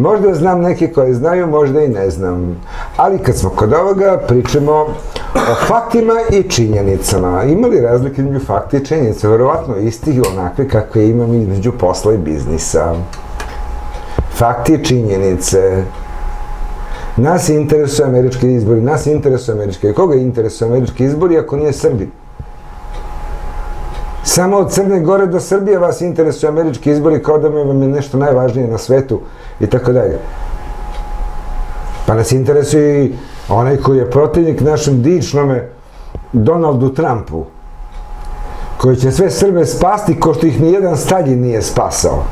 Možda znam neke koje znaju, možda i ne znam. Ali kad smo kod ovoga, pričamo o faktima i činjenicama. Ima li razlike između fakta i činjenica? Verovatno istih onakve kakve imam između posla i biznisa. Fakti i činjenice. Nas interesuje američki izbori, nas interesuje američki. Koga interesuje američki izbori ako nije Srbi? Samo od Crne Gore do Srbije vas interesuje američki izbori kao da vam je nešto najvažnije na svetu i tako dalje. Pa nas interesuje i onaj koji je protivnik našem dičnome Donaldu Trumpu, koji će sve Srbe spasti ko što ih nijedan Stalin nije spasao.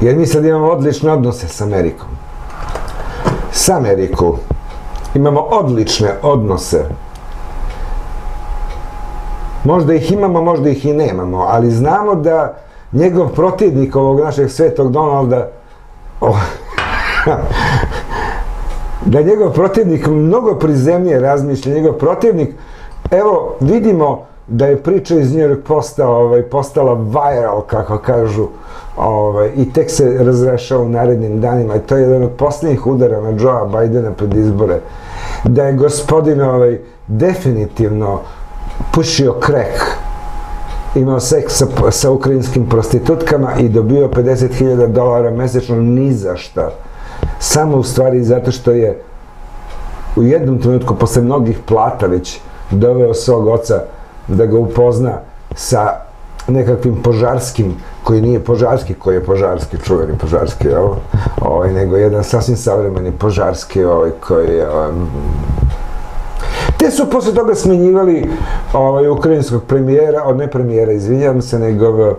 Jer mi sad imamo odlične odnose s Amerikom. S Ameriku imamo odlične odnose Možda ih imamo, možda ih i nemamo, ali znamo da njegov protivnik ovog našeg svetog Donalda o, da njegov protivnik mnogo prizemnije razmišlja, njegov protivnik, evo, vidimo da je priča iz New York Posta ovaj, postala viral, kako kažu, ovaj, i tek se razrešao u narednim danima, i to je jedan od posljednjih udara na Joea Bidena pred izbore, da je gospodin ovaj, definitivno pušio krek, imao seks sa, sa ukrajinskim prostitutkama i dobio 50.000 dolara mesečno ni za šta. Samo u stvari zato što je u jednom trenutku, posle mnogih plata već, doveo svog oca da ga upozna sa nekakvim požarskim, koji nije požarski, koji je požarski, čuveni požarski, ovo, ovaj, nego jedan sasvim savremeni požarski, ovaj, koji je, um, Te su posle toga smenjivali ovaj, ukrajinskog premijera, od ne premijera, izvinjavam se, nego uh,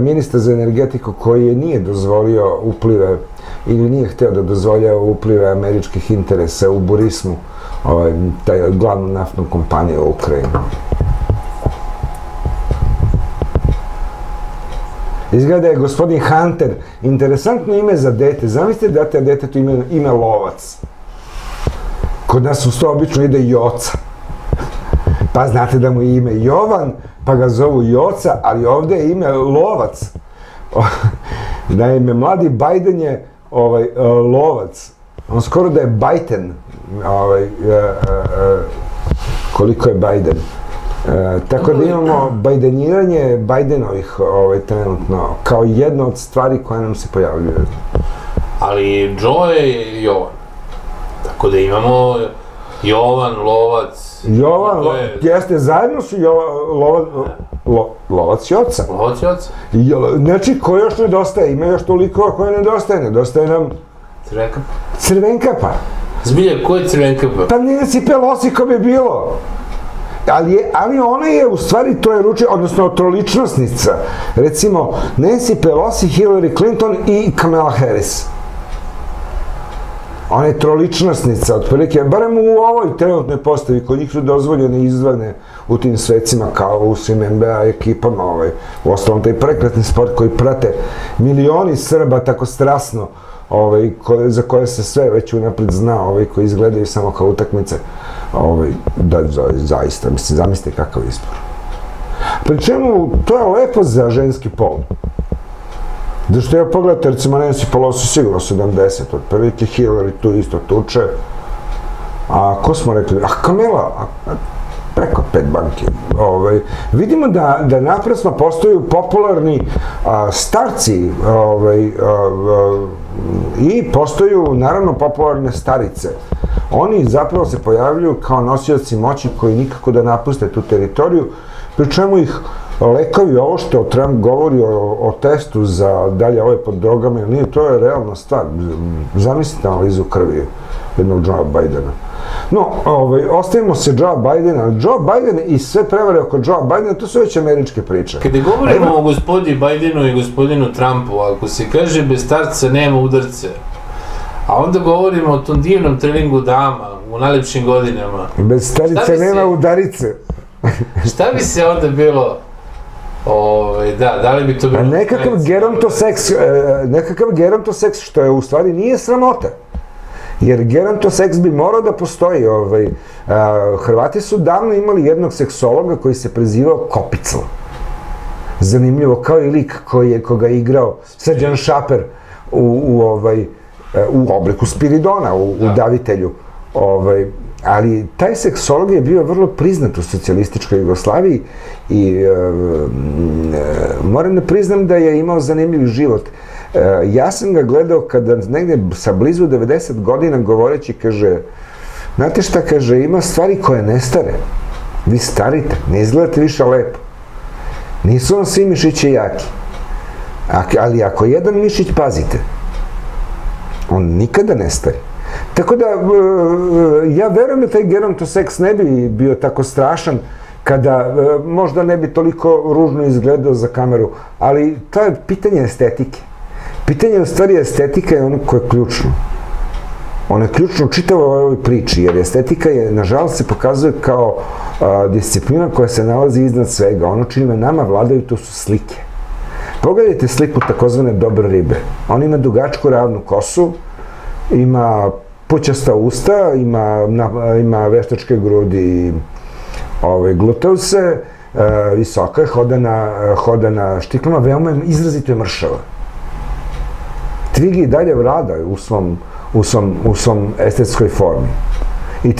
ministra za energetiku koji je nije dozvolio uplive ili nije hteo da dozvoljava uplive američkih interesa u Burismu, ovaj, taj glavnu naftnu kompaniju u Ukrajini. Izgleda je gospodin Hunter, interesantno ime za dete. Zamislite da te detetu ime, ime Lovac. Kod nas u to obično ide Joca. Pa znate da mu je ime Jovan, pa ga zovu Joca, ali ovde je ime Lovac. ime mladi Bajden je ovaj, e, Lovac. On skoro da je Bajten. Ovaj, uh, uh, koliko je Bajden. E, tako da imamo bajdeniranje Bajdenovih ovaj, trenutno kao jedna od stvari koja nam se pojavljuje. Ali Joe je Jovan. Tako da imamo Jovan, Lovac... Jovan, je... jeste, zajedno su Jovan, Lovac, lo, Lovac i Oca. Lovac i Oca. Znači, ko još nedostaje? Ima još toliko koje nedostaje. Nedostaje nam... Crvenkapa. Crvenkapa. Zbilja, ko je Crvenkapa? Pa Nancy Pelosi ko bi bilo. Ali, je, ali ona je, u stvari, to je ruče, odnosno troličnostnica. Recimo, Nancy Pelosi, Hillary Clinton i Kamala Harris ona je troličnostnica, otprilike, barem u ovoj trenutnoj postavi, kod njih su dozvoljene izvane u tim svecima, kao u svim NBA ekipama, ovaj, u ostalom taj prekretni sport koji prate milioni Srba tako strasno, ovaj, za koje se sve već unapred zna, ovaj, koji izgledaju samo kao utakmice, ovaj, da, za, zaista, mislim, zamislite kakav izbor. Pri čemu, to je lepo za ženski pol. Da što ja pogledate, recimo Nancy Pelosi sigurno 70, od prvike Hillary tu isto tuče. A ko smo rekli? A Kamela, a, preko pet banke. Ovaj, vidimo da, da naprasno postaju popularni a, starci ovaj, a, a, i postaju naravno popularne starice. Oni zapravo se pojavljuju kao nosioci moći koji nikako da napuste tu teritoriju, pri čemu ih lekovi, ovo što Trump govori o, o testu za dalje ove pod drogama, nije, to je realna stvar. Zamislite analizu krvi jednog Joe Bidena. No, ovaj, ostavimo se Joe Bidena. Joe Biden i sve prevare oko Joe Bidena, to su već američke priče. Kada govorimo o gospodi Bidenu i gospodinu Trumpu, ako se kaže bez starca nema udarce, a onda govorimo o tom divnom treningu dama u najlepšim godinama. Bez starice nema se, udarice. šta bi se onda bilo Ove, ovaj, da, da li bi to bilo... nekakav gerontoseks, e, nekakav gerontoseks, što je u stvari nije sramota. Jer gerontoseks bi morao da postoji. Ovaj, a, Hrvati su davno imali jednog seksologa koji se prezivao Kopicl. zanimljivo, kao i lik koji je, koga igrao Srđan Šaper u, u, ovaj, e, u obliku Spiridona, u, u davitelju. Ovaj, ali taj seksolog je bio vrlo priznat u socijalističkoj Jugoslaviji i e, e, moram da priznam da je imao zanimljiv život. E, ja sam ga gledao kada negde sa blizu 90 godina govoreći, kaže, znate šta kaže, ima stvari koje nestare. Vi starite, ne izgledate više lepo. Nisu vam svi mišići jaki. Ali ako jedan mišić pazite, on nikada ne stari. Tako da, e, ja verujem da taj gerontoseks ne bi bio tako strašan kada e, možda ne bi toliko ružno izgledao za kameru, ali to je pitanje estetike. Pitanje u stvari estetika je ono koje je ključno. Ono je ključno čitavo ovoj priči, jer estetika je, nažalost, se pokazuje kao disciplina koja se nalazi iznad svega. Ono čime nama vladaju, to su slike. Pogledajte sliku takozvane dobre ribe. On ima dugačku ravnu kosu, ima pućasta usta, ima, ima veštačke grudi ovaj, gluteuse, e, visoka je, hoda na, hoda na štiklama, veoma izrazito je mršava. Tvigi i dalje vlada u svom, u u estetskoj formi. I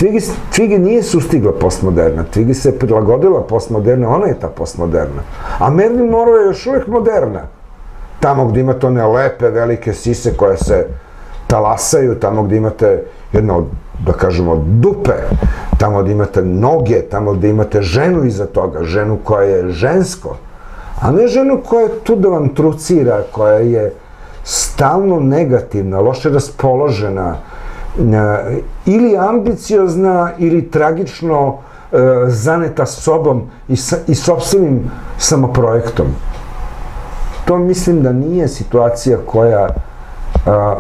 Tvigi, nije sustigla postmoderna, Tvigi se prilagodila postmoderna, ona je ta postmoderna. A Marilyn Monroe je još uvijek moderna. Tamo gde imate one lepe, velike sise koje se talasaju, tamo gde imate jedno, da kažemo, dupe, tamo gde imate noge, tamo gde imate ženu iza toga, ženu koja je žensko, a ne ženu koja je tu da vam trucira, koja je stalno negativna, loše raspoložena, ili ambiciozna, ili tragično e, zaneta sobom i, i sobstvenim samoprojektom. To mislim da nije situacija koja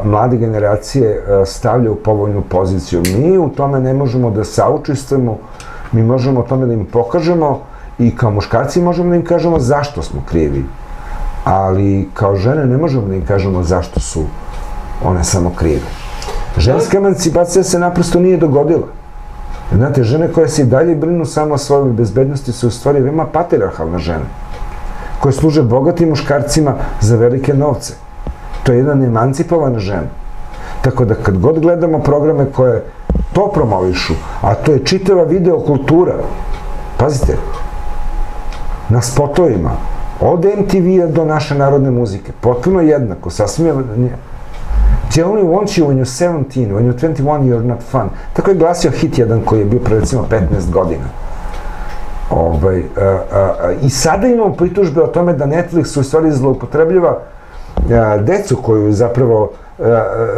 mlade generacije stavlja u povoljnu poziciju. Mi u tome ne možemo da saučestvujemo, mi možemo o tome da im pokažemo i kao muškarci možemo da im kažemo zašto smo krivi. Ali kao žene ne možemo da im kažemo zašto su one samo krive. Ženska emancipacija se naprosto nije dogodila. Znate, žene koje se i dalje brinu samo o svojoj bezbednosti su u stvari veoma patriarhalne žene, koje služe bogatim muškarcima za velike novce To je jedna emancipovana žena. Tako da kad god gledamo programe koje to promovišu, a to je čitava videokultura, pazite, na spotovima, od MTV-a do naše narodne muzike, potpuno jednako, sasvim je... They want you when you're 17, when you're 21 you're not fun. Tako je glasio hit jedan koji je bio pre recimo 15 godina. Ovaj, a, a, a, I sada imamo pritužbe o tome da Netflix u stvari zloupotrebljava decu koju zapravo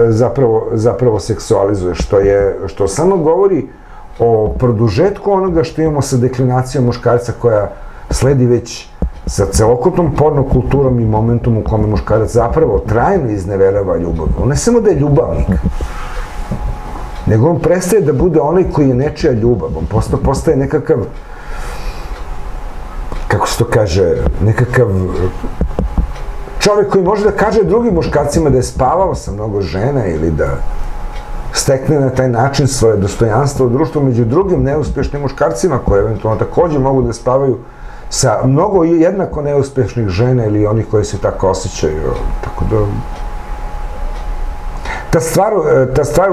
zapravo, zapravo seksualizuje, što je, što samo govori o produžetku onoga što imamo sa deklinacijom muškarca koja sledi već sa celokupnom porno kulturom i momentom u kome muškarac zapravo trajno izneverava ljubav. On ne samo da je ljubavnik, nego on prestaje da bude onaj koji je nečija ljubav. On postaje, postaje nekakav, kako se to kaže, nekakav čovek koji može da kaže drugim muškarcima da je spavao sa mnogo žena ili da stekne na taj način svoje dostojanstvo u društvu među drugim neuspešnim muškarcima koji eventualno takođe mogu da spavaju sa mnogo jednako neuspešnih žena ili onih koji se tako osjećaju. Tako da ta stvar, ta stvar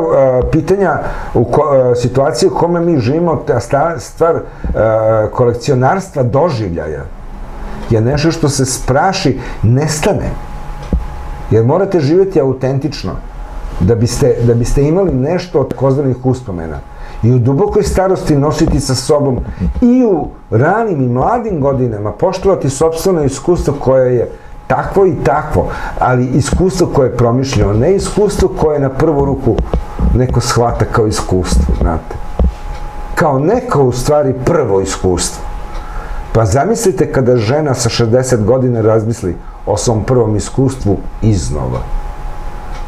pitanja u ko, situacije u kome mi živimo, ta stvar kolekcionarstva doživljaja, je nešto što se spraši, nestane. Jer morate živjeti autentično da biste, da biste imali nešto od kozdanih uspomena i u dubokoj starosti nositi sa sobom i u ranim i mladim godinama poštovati sobstveno iskustvo koje je takvo i takvo, ali iskustvo koje je promišljeno, ne iskustvo koje na prvu ruku neko shvata kao iskustvo, znate. Kao neko u stvari prvo iskustvo. Pa zamislite kada žena sa 60 godina razmisli o svom prvom iskustvu iznova.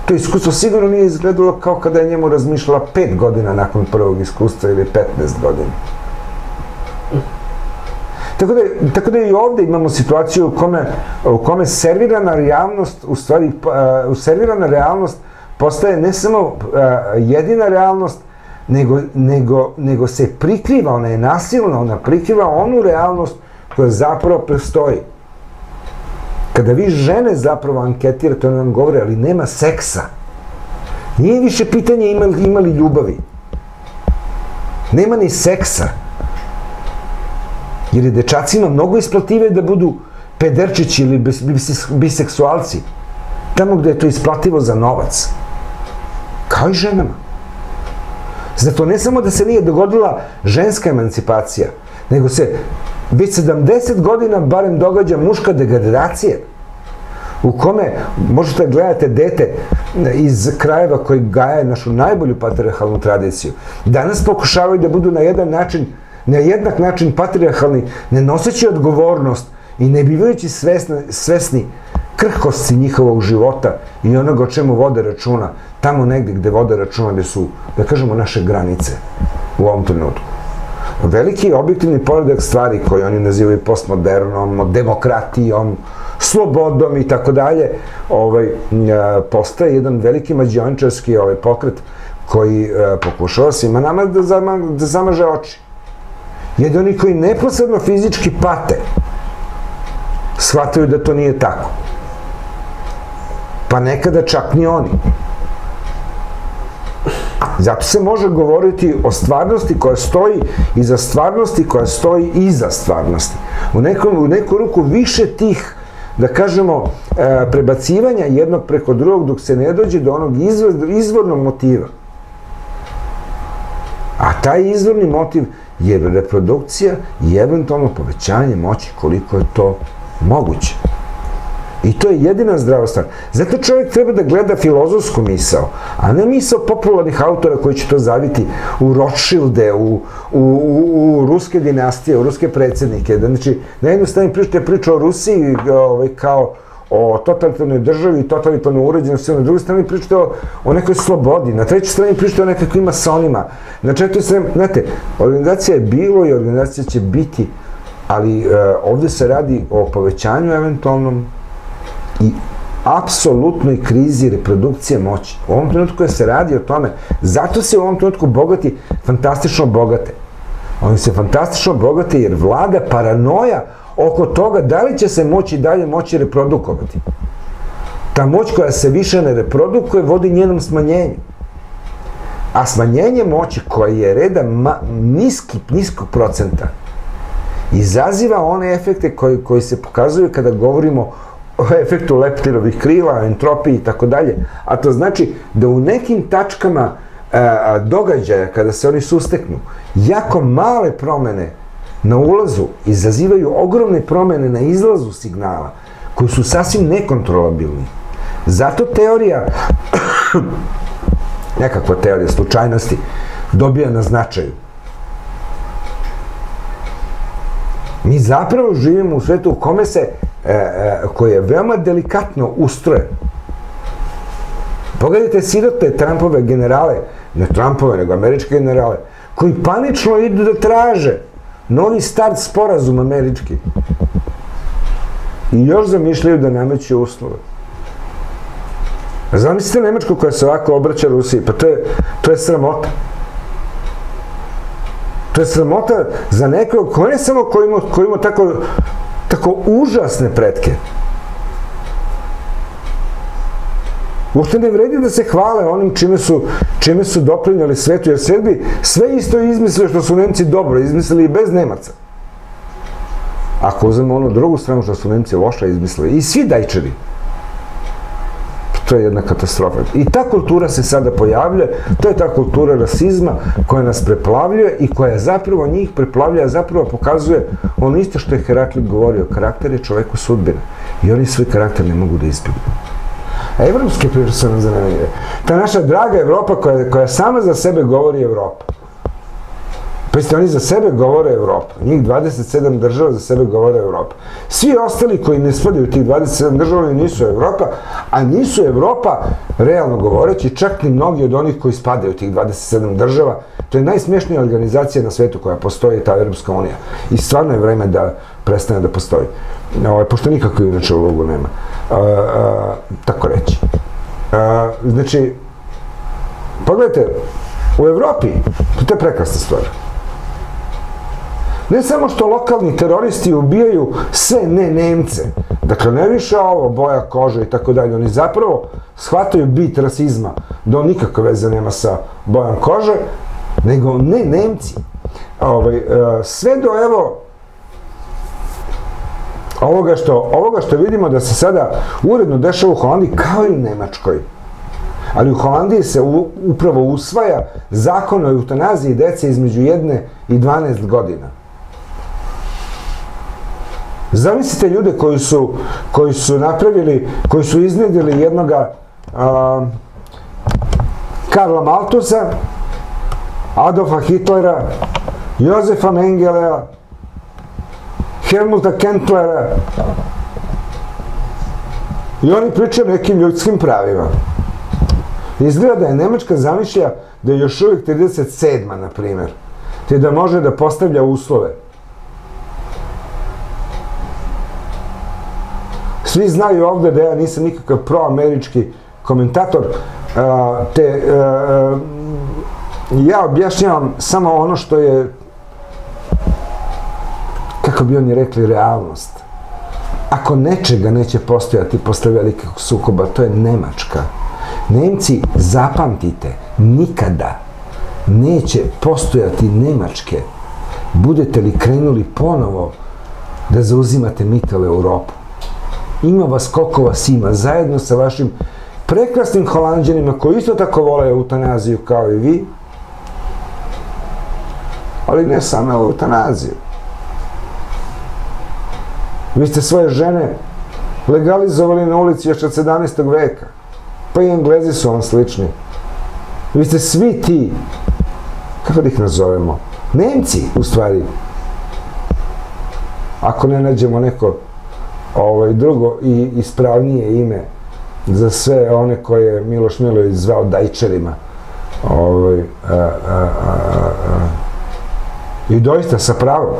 To iskustvo sigurno nije izgledalo kao kada je njemu razmišljala 5 godina nakon prvog iskustva ili 15 godina. Tako da, tako da i ovde imamo situaciju u kome, u kome servirana realnost, u stvari, uh, servirana realnost postaje ne samo uh, jedina realnost, nego, nego, nego se prikriva, ona je nasilna, ona prikriva onu realnost koja zapravo prestoji. Kada vi žene zapravo anketirate, one vam govore, ali nema seksa. Nije više pitanje imali, imali ljubavi. Nema ni seksa. Jer je dečacima mnogo isplative da budu pederčići ili bis, bis, biseksualci. Tamo gde je to isplativo za novac. Kao i ženama. Zato ne samo da se nije dogodila ženska emancipacija, nego se već 70 godina barem događa muška degradacija u kome možete da gledate dete iz krajeva koji gaje našu najbolju patriarhalnu tradiciju. Danas pokušavaju da budu na jedan način, na jednak način patriarhalni, ne noseći odgovornost i ne bivajući svesni, svesni krhkosti njihovog života i onoga o čemu vode računa, tamo negde gde vode računa gde su, da kažemo, naše granice u ovom trenutku. Veliki objektivni poredak stvari koje oni nazivaju postmodernom, demokratijom, slobodom i tako dalje, ovaj, postaje jedan veliki mađiončarski ovaj, pokret koji e, pokušava svima nama da, zama, da zamaže oči. Jer oni koji neposredno fizički pate, shvataju da to nije tako. Pa nekada čak ni oni. Zato se može govoriti o stvarnosti koja stoji iza stvarnosti koja stoji iza stvarnosti. U nekom, u neku ruku više tih da kažemo, e, prebacivanja jednog preko drugog dok se ne dođe do onog izvor, izvornog motiva. A taj izvorni motiv je reprodukcija i eventualno povećanje moći koliko je to moguće. I to je jedina zdrava stvar. Zato čovjek treba da gleda filozofsku misao, a ne misao popularnih autora koji će to zaviti u Rothschilde, u, u, u, u ruske dinastije, u ruske predsjednike. Znači, na jednu strani pričate priča o Rusiji ovaj, kao o totalitarnoj državi i totalitarno uređenosti, na drugoj strani pričate o, o nekoj slobodi, na trećoj strani pričate o nekakvim masonima, na četvrtoj strani, znate, organizacija je bilo i organizacija će biti, ali e, ovde se radi o povećanju eventualnom i apsolutnoj krizi reprodukcije moći. U ovom trenutku se radi o tome, zato se u ovom trenutku bogati fantastično bogate. Oni se fantastično bogate jer vlada paranoja oko toga da li će se moći dalje moći reprodukovati. Ta moć koja se više ne reprodukuje vodi njenom smanjenju. A smanjenje moći koja je reda niski, niskog procenta izaziva one efekte koji, koji se pokazuju kada govorimo o efektu leptirovih krila, entropiji i tako dalje. A to znači da u nekim tačkama a, događaja, kada se oni susteknu, jako male promene na ulazu izazivaju ogromne promene na izlazu signala, koji su sasvim nekontrolabilni. Zato teorija, nekakva teorija slučajnosti, dobija na značaju. Mi zapravo živimo u svetu u kome se, e, e, koji je veoma delikatno ustrojen. Pogledajte sirote Trumpove generale, ne Trumpove, nego američke generale, koji panično idu da traže novi start sporazum američki. I još zamišljaju da nameću uslove. Zamislite Nemačku koja se ovako obraća Rusiji, pa to je, to je sramota. To je sramota za nekog ko ne samo ko ko ima tako, tako užasne pretke. Uopšte ne vredi da se hvale onim čime su, čime su doprinjali svetu, jer svet bi sve isto izmislio što su Nemci dobro izmislili i bez Nemaca. Ako uzmemo onu drugu stranu što su Nemci loša izmislili, i svi dajčeri, to je jedna katastrofa. I ta kultura se sada pojavlja, to je ta kultura rasizma koja nas preplavljuje i koja zapravo njih preplavlja, a zapravo pokazuje ono isto što je Heraklit govorio, karakter je čoveku sudbina i oni svoj karakter ne mogu da izbjegnu. A evropske priče su nam zanimljive. Ta naša draga Evropa koja, koja sama za sebe govori Evropa. Pazite, oni za sebe govore Evropa. Njih 27 država za sebe govore Evropa. Svi ostali koji ne spadaju tih 27 država nisu Evropa, a nisu Evropa, realno govoreći, čak ni mnogi od onih koji spadaju tih 27 država. To je najsmješnija organizacija na svetu koja postoji, ta Evropska unija. I stvarno je vreme da prestane da postoji. Ovaj, pošto nikakvu inače ulogu nema. Tako reći. Znači, pogledajte, u Evropi, to je prekrasna stvar. Ne samo što lokalni teroristi ubijaju sve ne Nemce, dakle ne više ovo, boja kože i tako dalje, oni zapravo shvataju bit rasizma, da on nikakve veze nema sa bojom kože, nego ne Nemci. Ovaj, sve do evo ovoga što, ovoga što vidimo da se sada uredno dešava u Holandiji kao i u Nemačkoj. Ali u Holandiji se upravo usvaja zakon o eutanaziji dece između jedne i 12 godina. Zamislite ljude koji su, koji su napravili, koji su iznedili jednoga a, Karla Maltusa, Adolfa Hitlera, Jozefa Mengelea, Helmuta Kentlera. I oni pričaju o nekim ljudskim pravima. Izgleda da je Nemačka zamišlja da je još uvijek 37. na primjer, te da može da postavlja uslove. Svi znaju ovde da ja nisam nikakav proamerički komentator, te ja objašnjavam samo ono što je kako bi oni rekli, realnost. Ako nečega neće postojati posle velikog sukoba, to je Nemačka. Nemci, zapamtite, nikada neće postojati Nemačke. Budete li krenuli ponovo da zauzimate mitel Europu? Ima vas koliko vas ima, zajedno sa vašim prekrasnim holandjanima koji isto tako vole eutanaziju kao i vi, ali ne samo eutanaziju. Vi ste svoje žene legalizovali na ulici još od 17. veka. Pa i Englezi su vam slični. Vi ste svi ti, kako da ih nazovemo, Nemci, u stvari. Ako ne nađemo neko ovaj, drugo i ispravnije ime za sve one koje Miloš Milović zvao dajčerima. Ovaj, a, a, a, I doista sa pravom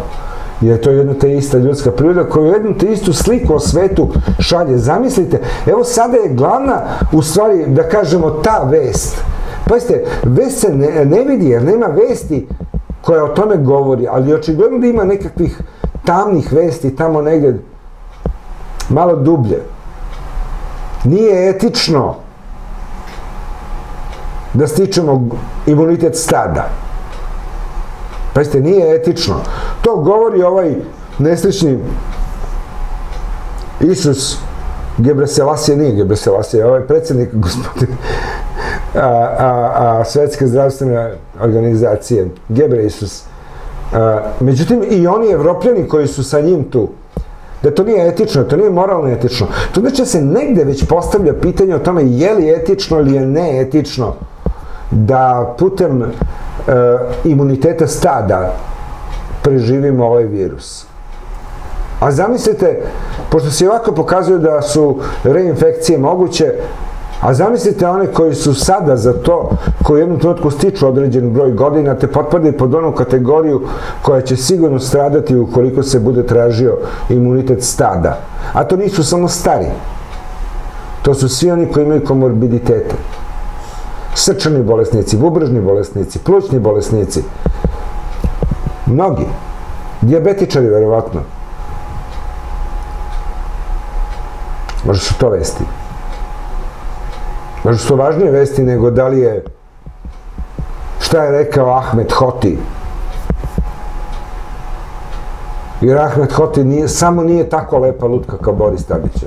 jer je to jedna te ista ljudska priroda koju jednu te istu sliku o svetu šalje. Zamislite, evo sada je glavna, u stvari, da kažemo, ta vest. Pazite, vest se ne, ne vidi jer nema vesti koja o tome govori, ali očigledno da ima nekakvih tamnih vesti tamo negdje malo dublje. Nije etično da stičemo imunitet stada. Pazite, nije etično. To govori ovaj nesrećni Isus Gebreselasije, nije Gebreselasije, ovaj predsjednik gospodin a, a, a, Svetske zdravstvene organizacije, Gebre Isus. A, međutim, i oni evropljani koji su sa njim tu, da to nije etično, to nije moralno etično. To znači da se negde već postavlja pitanje o tome je li etično ili je neetično da putem e, imuniteta stada preživimo ovaj virus. A zamislite, pošto se ovako pokazuje da su reinfekcije moguće, a zamislite one koji su sada za to, koji u jednom trenutku stiču određen broj godina, te potpadaju pod onu kategoriju koja će sigurno stradati ukoliko se bude tražio imunitet stada. A to nisu samo stari. To su svi oni koji imaju komorbiditete. Srčani bolesnici, bubrežni bolesnici, plućni bolesnici, Mnogi. Diabetičari, verovatno. Možda su to vesti. Možda su važnije vesti nego da li je šta je rekao Ahmet Hoti. Jer Ahmet Hoti nije, samo nije tako lepa lutka kao Boris Tadića.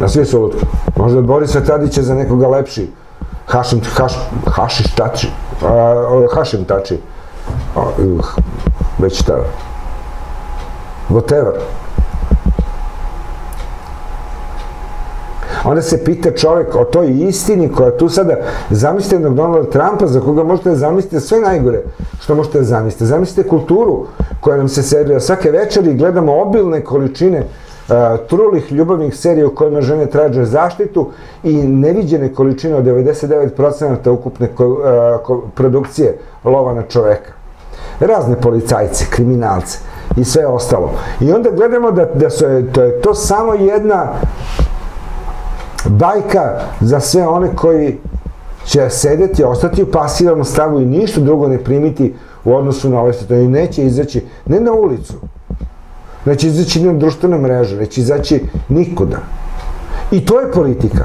Na svi su lutke. Možda Borisa Tadića za nekoga lepši. Hašim, haš, hašiš tači. A, hašim tači uh, već šta, whatever. Onda se pita čovjek o toj istini koja tu sada, zamislite jednog Donalda Trumpa za koga možete da zamislite sve najgore što možete da zamislite. Zamislite kulturu koja nam se servira svake večeri gledamo obilne količine uh, trulih ljubavnih serija u kojima žene traže zaštitu i neviđene količine od 99% ukupne ko, uh, ko, produkcije lova na čoveka razne policajce, kriminalce i sve ostalo. I onda gledamo da, da su, to je to samo jedna bajka za sve one koji će sedeti, ostati u pasivnom stavu i ništa drugo ne primiti u odnosu na ovaj svet. Oni neće izaći, ne na ulicu, neće izaći na društvene mreže, neće izaći nikuda. I to je politika.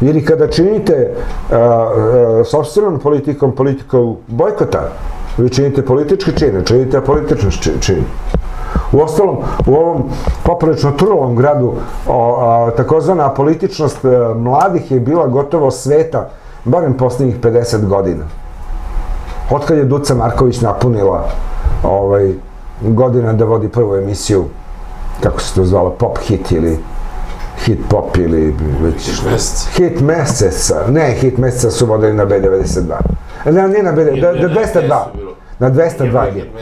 Jer i kada činite sobstvenom politikom, politikom bojkota, vi činite politički čine, činite politični čin. U ostalom, u ovom poprilično trulovom gradu, o, a, takozvana političnost e, mladih je bila gotovo sveta, barem posljednjih 50 godina. Otkad je Duca Marković napunila ovaj, godina da vodi prvu emisiju, kako se to zvalo, Pop Hit ili hit pop ili već Hit meseca. Hit meseca. Ne, hit meseca su vodili na B92. Ne, ne na B, da, da 202. Na 202 je.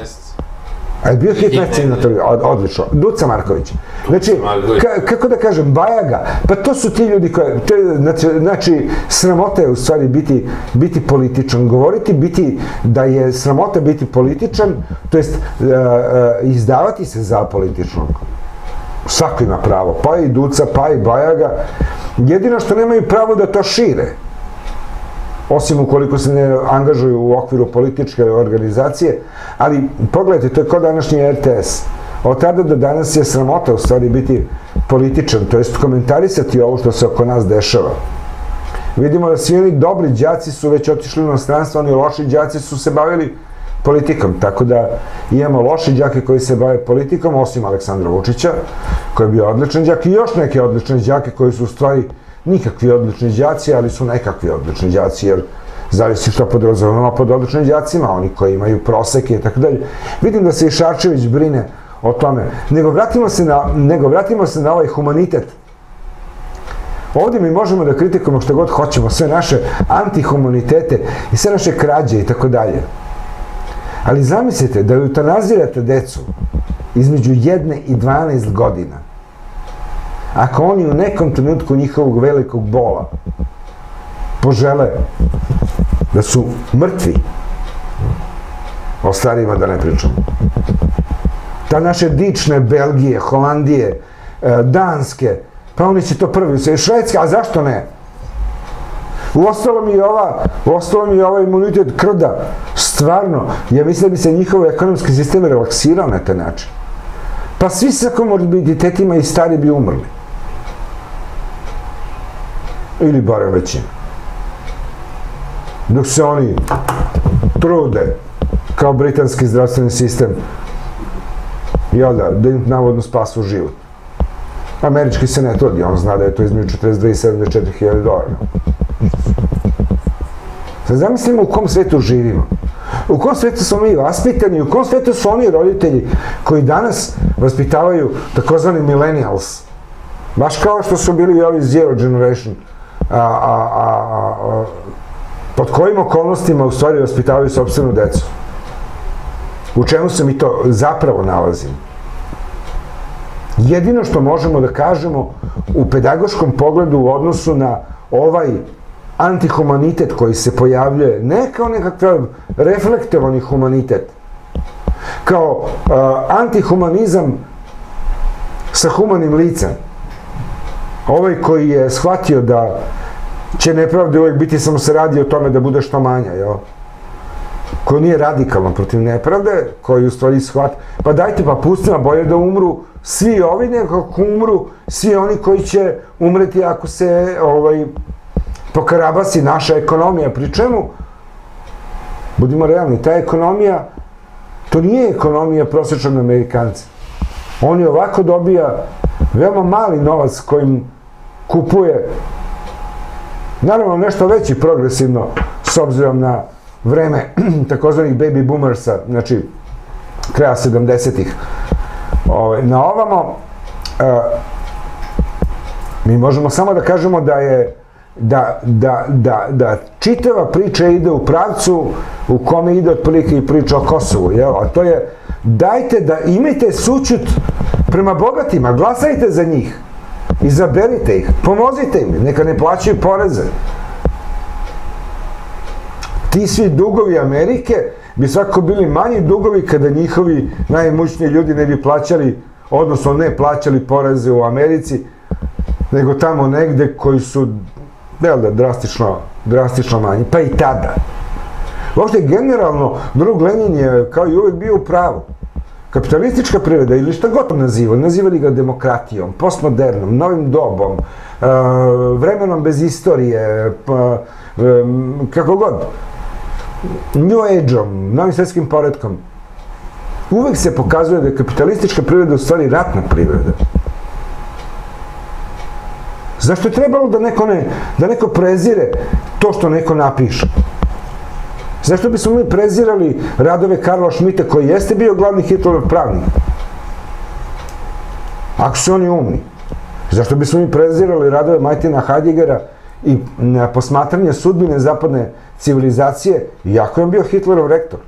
A je bio hit i na od, odlično. Duca Marković. Znači, ka, kako da kažem, Bajaga, pa to su ti ljudi koji, to je, znači, znači, sramota je u stvari biti, biti političan, govoriti, biti, da je sramota biti političan, to jest, uh, uh, izdavati se za političnog. Svako ima pravo, pa i Duca, pa i Bajaga. Jedino što nemaju pravo da to šire. Osim ukoliko se ne angažuju u okviru političke organizacije. Ali pogledajte, to je kao današnji RTS. Od tada do danas je sramota u stvari biti političan, to jest komentarisati ovo što se oko nas dešava. Vidimo da svi oni dobri đaci su već otišli u inostranstvo, oni loši đaci su se bavili politikom, tako da imamo loše đake koji se bave politikom, osim Aleksandra Vučića, koji je bio odličan đak, i još neke odlične đake koji su u stvari nikakvi odlični đaci, ali su nekakvi odlični đaci, jer zavisi što podrazumemo pod odličnim đacima, oni koji imaju proseke i tako dalje. Vidim da se i Šarčević brine o tome. Nego vratimo se na, nego vratimo se na ovaj humanitet. Ovdje mi možemo da kritikujemo što god hoćemo, sve naše antihumanitete i sve naše krađe i tako dalje. Ali zamislite da eutanazirate decu između jedne i 12 godina. Ako oni u nekom trenutku njihovog velikog bola požele da su mrtvi, o starijima da ne pričamo. Ta naše dične Belgije, Holandije, e, Danske, pa oni će to prvi, sve Švedska, a zašto ne? U ostalom i ova, u ostalom i ovaj imunitet krda, stvarno, ja mislim da bi se njihov ekonomski sistem relaksirao na taj način. Pa svi sa komorbiditetima i stari bi umrli. Ili barem većina. Dok se oni trude kao britanski zdravstveni sistem jel da, da im navodno spasu život. Američki se ne trudi, on zna da je to između 42 i 74 hiljade dolara. Sad zamislimo u kom svetu živimo. U kom svetu smo mi vaspitani, u kom svetu su oni roditelji koji danas vaspitavaju takozvani millennials. Baš kao što su bili i ovi zero generation. A, a, a, pod kojim okolnostima u stvari vaspitavaju sobstvenu decu. U čemu se mi to zapravo nalazimo? Jedino što možemo da kažemo u pedagoškom pogledu u odnosu na ovaj antihumanitet koji se pojavljuje, ne kao nekakav reflektovani humanitet, kao antihumanizam sa humanim licem. Ovaj koji je shvatio da će nepravde uvijek biti samo se radi o tome da bude što manja, jel? Ko nije radikalno protiv nepravde, koji u stvari shvat, pa dajte pa pustimo, bolje da umru svi ovi nego ako umru svi oni koji će umreti ako se ovaj, pokarabasi naša ekonomija. Pri čemu, budimo realni, ta ekonomija, to nije ekonomija prosječnog Amerikanca. On je ovako dobija veoma mali novac kojim kupuje naravno nešto veći progresivno s obzirom na vreme takozvanih baby boomersa, znači kraja 70-ih. Ove, na ovamo e, mi možemo samo da kažemo da je da, da, da, da čitava priča ide u pravcu u kome ide otprilike i priča o Kosovu, jel? a to je dajte da imajte sućut prema bogatima, glasajte za njih, izaberite ih, pomozite im, neka ne plaćaju poreze. Ti svi dugovi Amerike bi svako bili manji dugovi kada njihovi najimućniji ljudi ne bi plaćali, odnosno ne plaćali poreze u Americi, nego tamo negde koji su jel da, drastično, drastično manji, pa i tada. Uopšte, generalno, drug Lenin je, kao i uvek, bio u pravu. Kapitalistička privreda, ili šta god nazivali, nazivali ga demokratijom, postmodernom, novim dobom, uh, vremenom bez istorije, pa, um, kako god, New Age-om, novim svetskim poredkom, uvek se pokazuje da je kapitalistička privreda u stvari ratna privreda. Zašto je trebalo da neko, ne, da neko prezire to što neko napiše? Zašto bismo mi prezirali radove Karla Šmita koji jeste bio glavni Hitlerov pravnik? Ako su oni umni. Zašto bismo mi prezirali radove Majtina Hadjegera i posmatranje sudbine zapadne civilizacije, iako je on bio Hitlerov rektor?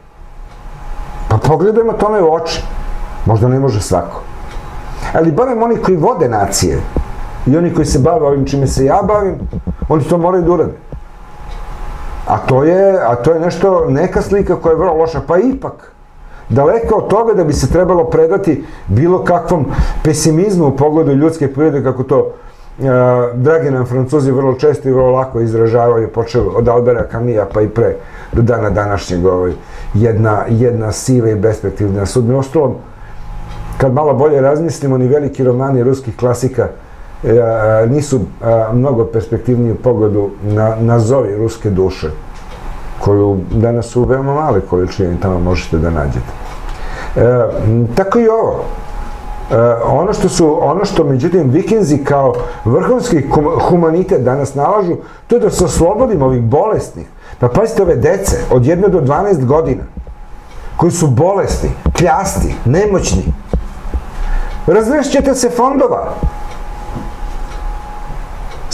Pa pogledajmo tome u oči. Možda ne može svako. Ali barem oni koji vode nacije i oni koji se bave ovim čime se ja bavim, oni to moraju da urade. A to je, a to je nešto, neka slika koja je vrlo loša, pa ipak, daleko od toga da bi se trebalo predati bilo kakvom pesimizmu u pogledu ljudske prirode, kako to uh, dragi nam francuzi vrlo često i vrlo lako izražavaju, počeo od Albera Kamija pa i pre, do dana današnjeg, ovaj, jedna, jedna siva i bespektivna sudbina. Ostalom, kad malo bolje razmislimo, ni veliki romani ruskih klasika nisu a, mnogo perspektivniji u pogledu na, na zovi ruske duše, koju danas u veoma male količini tamo možete da nađete. E, tako i ovo. E, ono što su, ono što međutim vikinzi kao vrhunski humanitet danas nalažu, to je da se oslobodimo ovih bolesnih. Pa pazite ove dece od 1 do 12 godina, koji su bolesni, kljasti, nemoćni. Razvešćete se fondova,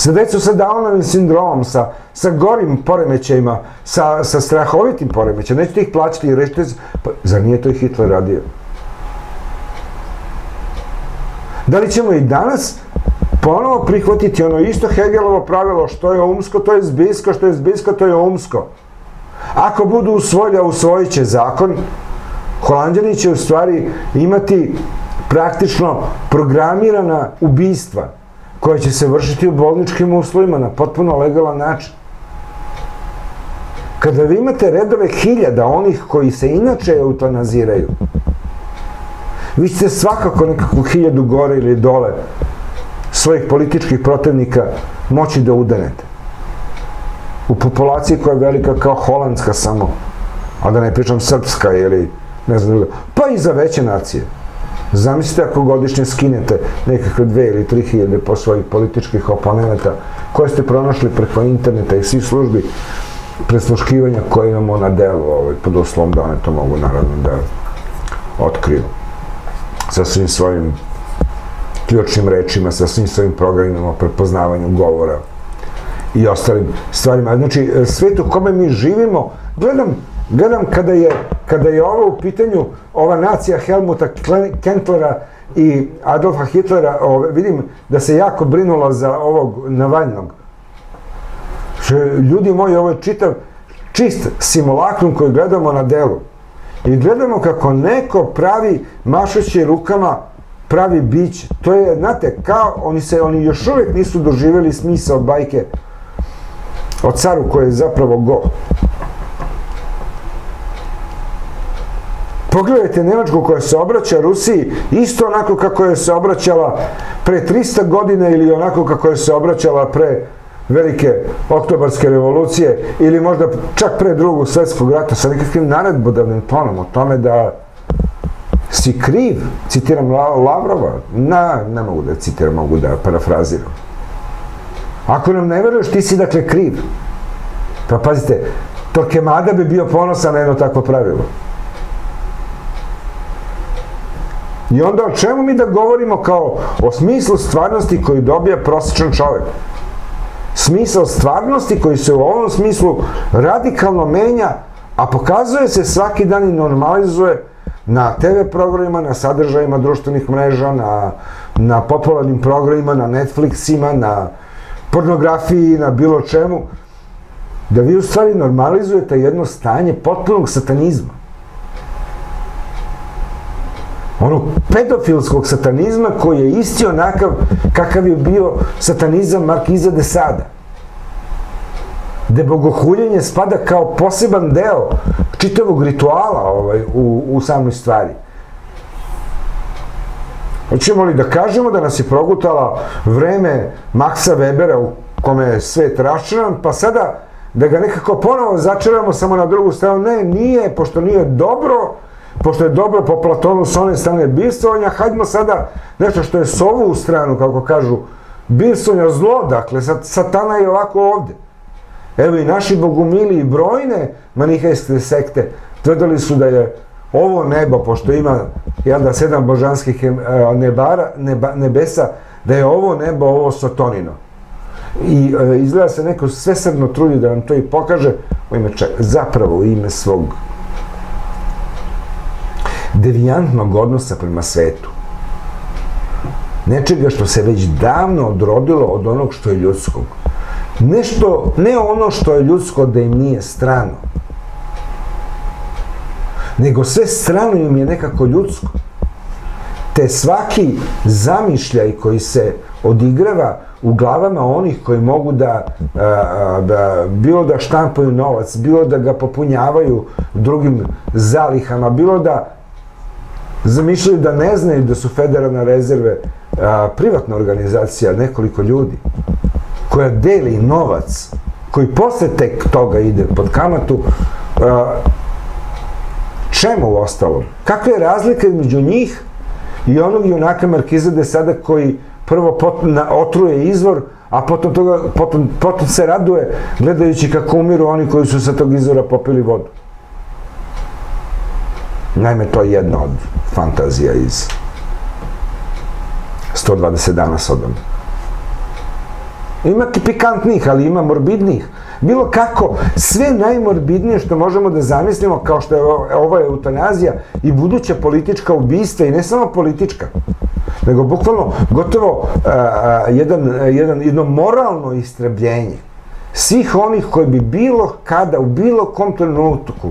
sa decu sa Downovim sindromom, sa, sa gorim poremećajima, sa, sa strahovitim poremećajima, nećete ih plaćati i rećete, pa, zar nije to i Hitler radio? Da li ćemo i danas ponovo prihvatiti ono isto Hegelovo pravilo što je umsko, to je zbisko, što je zbisko, to je umsko. Ako budu usvojili, a usvojit će zakon, Holandjani će u stvari imati praktično programirana ubistva koja će se vršiti u bolničkim uslovima na potpuno legalan način. Kada vi imate redove hiljada onih koji se inače eutanaziraju, vi ćete svakako nekakvu hiljadu gore ili dole svojih političkih protivnika moći da udanete. U populaciji koja je velika kao holandska samo, a da ne pričam srpska ili ne znam, pa i za veće nacije. Zamislite ako godišnje skinete nekakve dve ili tri hiljade po svojih političkih oponenta koje ste pronašli preko interneta i svih službi presluškivanja koje imamo na delu, ovaj, pod uslovom da one to mogu naravno da otkriju sa svim svojim ključnim rečima, sa svim svojim programima o prepoznavanju govora i ostalim stvarima. Znači, svet u kome mi živimo, gledam gledam kada je, kada je ovo u pitanju, ova nacija Helmuta Kentlera i Adolfa Hitlera, ove, vidim da se jako brinula za ovog Navalnog. Ljudi moji, ovo je čitav, čist simulakrum koji gledamo na delu. I gledamo kako neko pravi, mašući rukama, pravi bić. To je, znate, kao, oni se, oni još uvek nisu doživjeli smisao bajke o caru koji je zapravo go. Pogledajte Nemačku koja se obraća Rusiji isto onako kako je se obraćala pre 300 godina ili onako kako je se obraćala pre velike oktobarske revolucije ili možda čak pre drugog svetskog rata sa nekakvim naredbodavnim tonom o tome da si kriv, citiram Lavrova, na, ne mogu da citiram, mogu da parafraziram. Ako nam ne veruješ, ti si dakle kriv. Pa pazite, Torkemada bi bio ponosan na jedno takvo pravilo. I onda o čemu mi da govorimo kao o smislu stvarnosti koju dobija prosječan čovek? Smisao stvarnosti koji se u ovom smislu radikalno menja, a pokazuje se svaki dan i normalizuje na TV programima, na sadržajima društvenih mreža, na, na popularnim programima, na Netflixima, na pornografiji, na bilo čemu, da vi u stvari normalizujete jedno stanje potpunog satanizma onog pedofilskog satanizma koji je isti onakav kakav je bio satanizam Markiza de Sada. gde bogohuljenje spada kao poseban deo čitavog rituala ovaj, u, u samoj stvari. Hoćemo li da kažemo da nas je progutala vreme Maksa Webera u kome je svet raširan, pa sada da ga nekako ponovo začaramo samo na drugu stranu. Ne, nije, pošto nije dobro, pošto je dobro po Platonu s one strane bilsovanja, hajdemo sada nešto što je s ovu stranu, kako kažu, bilsovanja zlo, dakle, satana je ovako ovde. Evo i naši bogumili i brojne manihejske sekte tvrdili su da je ovo nebo, pošto ima jel da, sedam božanskih e, nebara, neba, nebesa, da je ovo nebo, ovo sotonino. I e, izgleda se neko svesrdno trudi da nam to i pokaže u ime čega, zapravo u ime svog devijantnog odnosa prema svetu. Nečega što se već davno odrodilo od onog što je ljudskog. Nešto, ne ono što je ljudsko da im nije strano, nego sve strano im je nekako ljudsko. Te svaki zamišljaj koji se odigrava u glavama onih koji mogu da, da bilo da štampaju novac, bilo da ga popunjavaju drugim zalihama, bilo da zamišljaju da ne znaju da su federalne rezerve privatna organizacija, nekoliko ljudi, koja deli novac, koji posle tek toga ide pod kamatu, čemu u ostalom? Kakva je razlika između njih i onog junaka Markiza de sada koji prvo otruje izvor, a potom, toga, potom, potom se raduje gledajući kako umiru oni koji su sa tog izvora popili vodu. Naime, to je jedna od fantazija iz 120 dana Sodom. Ima pikantnih, ali ima morbidnih. Bilo kako, sve najmorbidnije što možemo da zamislimo, kao što je ova eutanazija i buduća politička ubistva, i ne samo politička, nego bukvalno gotovo jedan, jedan, jedno moralno istrebljenje svih onih koji bi bilo kada, u bilo kom trenutku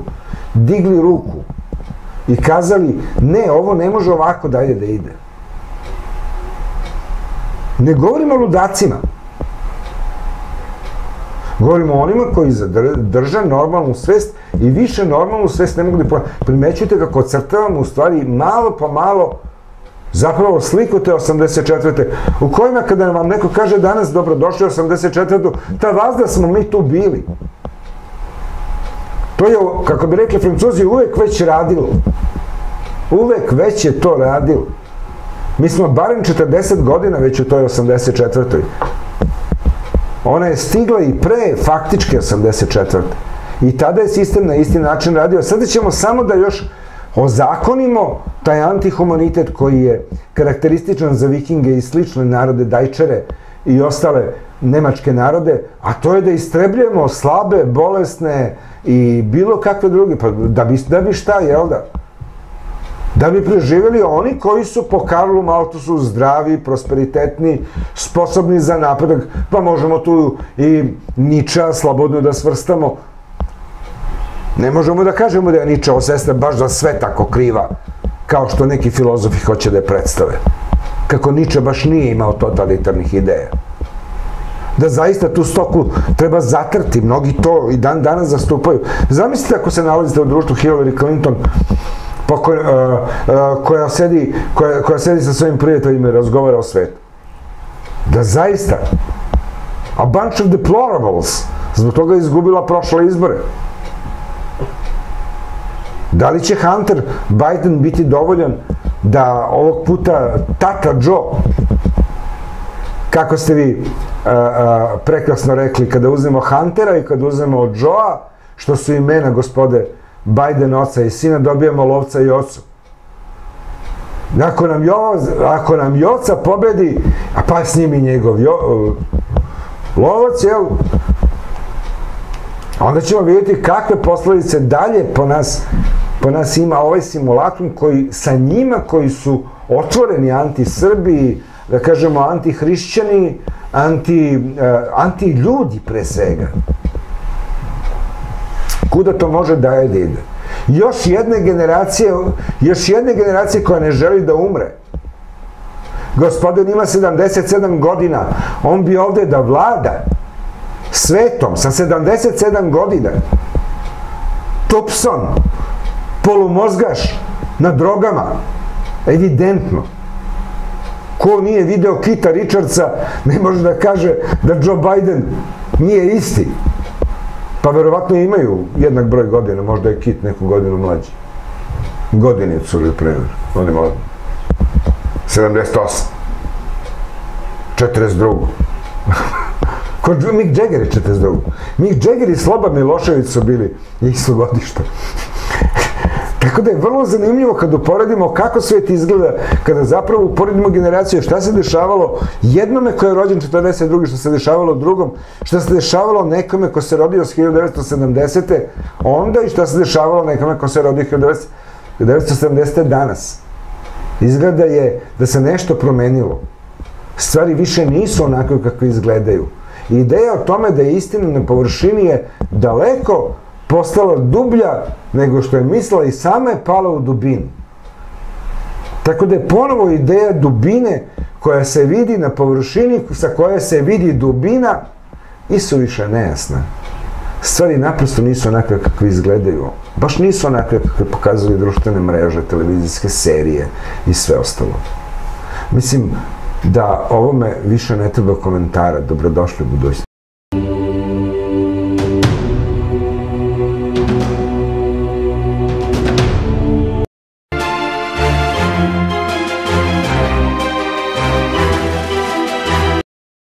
digli ruku i kazali ne, ovo ne može ovako dalje da ide. Ne govorimo o ludacima. Govorimo o onima koji drže normalnu svest i više normalnu svest ne mogu da primećujete kako crtavamo u stvari malo pa malo zapravo sliku te 84. u kojima kada vam neko kaže danas dobrodošli 84. ta vas da smo mi tu bili. To je, kako bi rekli francuzi, uvek već radilo. Uvek već je to radilo. Mi smo barem 40 godina već u toj 84. Ona je stigla i pre faktičke 84. I tada je sistem na isti način radio. Sada ćemo samo da još ozakonimo taj antihumanitet koji je karakterističan za vikinge i slične narode, dajčere i ostale nemačke narode, a to je da istrebljujemo slabe, bolesne i bilo kakve druge, pa da bi, da bi šta, jel da? Da bi preživjeli oni koji su po Karlu Maltusu zdravi, prosperitetni, sposobni za napredak, pa možemo tu i Niča slobodno da svrstamo. Ne možemo da kažemo da je Niča sestra baš za sve tako kriva, kao što neki filozofi hoće da je predstave. Kako Niča baš nije imao totalitarnih ideja da zaista tu stoku treba zatrti, mnogi to i dan danas zastupaju. Zamislite ako se nalazite u društvu Hillary Clinton, pa koja, uh, uh, koja, sedi, koja, koja sedi sa svojim prijateljima i razgovara o svetu. Da zaista, a bunch of deplorables, zbog toga je izgubila prošle izbore. Da li će Hunter Biden biti dovoljan da ovog puta tata Joe kako ste vi prekrasno rekli, kada uzmemo Huntera i kada uzmemo Joa, što su imena gospode Biden oca i sina, dobijemo lovca i ocu. Ako nam, jo, ako Joca pobedi, a pa s njim i njegov lovac, jel? Onda ćemo vidjeti kakve posledice dalje po nas, po nas ima ovaj simulakrum koji sa njima koji su otvoreni anti-Srbiji, da kažemo anti-hrišćani, anti, uh, anti-ljudi pre svega. Kuda to može da je da ide? Još jedne generacije, još jedne generacije koja ne želi da umre. Gospodin ima 77 godina, on bi ovde da vlada. svetom sa 77 godina. Topson, polumozgaš, na drogama. Evidentno. Ko nije video Kita Richardsa, ne može da kaže da Joe Biden nije isti. Pa verovatno imaju jednak broj godina, možda je Kit neku godinu mlađi. Godinicu ili primjer, on je mlad. 78. 42. Kod Mick Jagger je 42. Mick Jagger i Sloba Milošević su bili isto godišta. Tako da je vrlo zanimljivo kad uporedimo kako svet izgleda, kada zapravo uporedimo generacije, šta se dešavalo jednome ko je rođen 42. što se dešavalo drugom, šta se dešavalo nekome ko se rodio s 1970. onda i šta se dešavalo nekome ko se rodio 1970. danas. Izgleda je da se nešto promenilo. Stvari više nisu onako kako izgledaju. Ideja o tome da je istina na površini je daleko postala dublja nego što je mislila i sama je pala u dubinu. Tako da je ponovo ideja dubine koja se vidi na površini, sa koje se vidi dubina i su više nejasna. Stvari naprosto nisu onakve kakve izgledaju. Baš nisu onakve kakve pokazuju društvene mreže, televizijske serije i sve ostalo. Mislim da ovome više ne treba komentara. Dobrodošli u budućnosti.